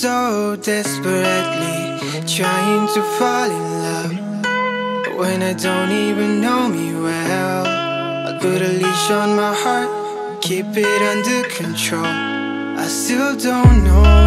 so desperately trying to fall in love when I don't even know me well. I put a leash on my heart, keep it under control. I still don't know.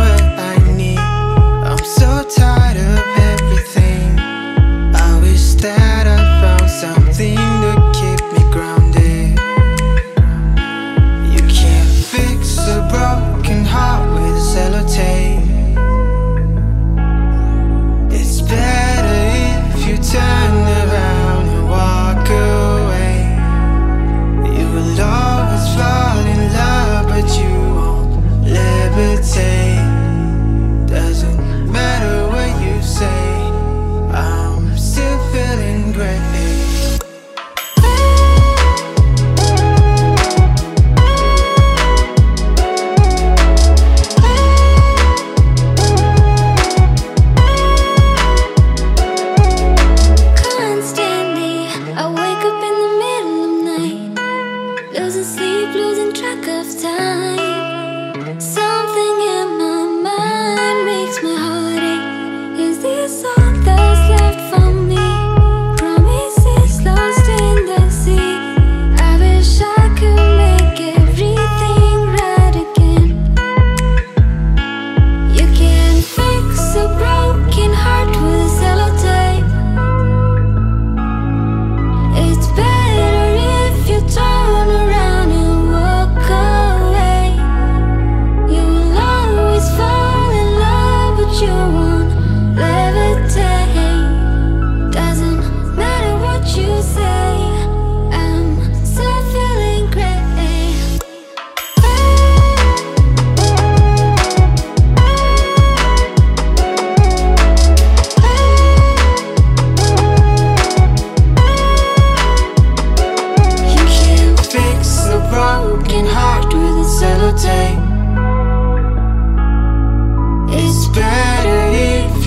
Losing sleep, losing track of time. So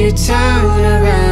you turn around